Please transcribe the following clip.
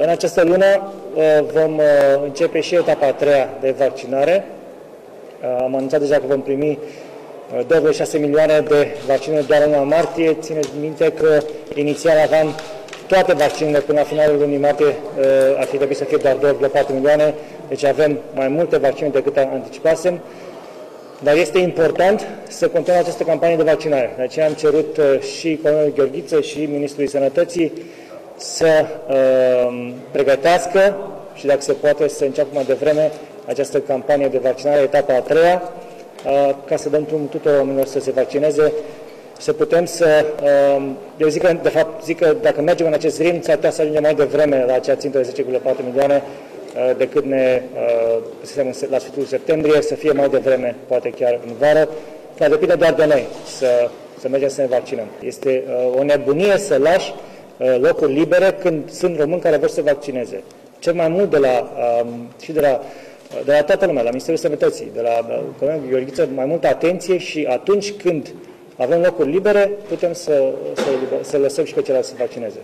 În această lună uh, vom uh, începe și etapa a treia de vaccinare. Uh, am anunțat deja că vom primi 2,6 milioane de vaccinuri doar în luna martie. Țineți minte că inițial aveam toate vaccinurile până la finalul lunii martie, ar fi trebuit să fie doar 2,4 milioane, deci avem mai multe vaccinuri decât anticipasem. Dar este important să continuăm această campanie de vaccinare. De aceea am cerut și Colonel Gheorghiță și Ministrului Sănătății să uh, pregătească și dacă se poate să înceapă mai devreme această campanie de vaccinare, etapa a treia, uh, ca să dăm drumul tuturor oamenilor să se vaccineze, să putem să... Uh, eu zic că, de fapt, zic că dacă mergem în acest ritm, s-ar putea să ajungem mai devreme la acea țintă de 10,4 milioane uh, decât ne uh, la sfârșitul septembrie, să fie mai devreme, poate chiar în vară, dar depinde doar de noi să, să mergem să ne vaccinăm. Este uh, o nebunie să lași Uh, locuri libere când sunt români care vor să vaccineze. Cel mai mult de la, um, și de la, de la toată lumea, la Ministerul Sănătății, de la uh, Comunul Gheorghiță, mai multă atenție și atunci când avem locuri libere, putem să, să, să lăsăm și pe ceilalți să vaccineze.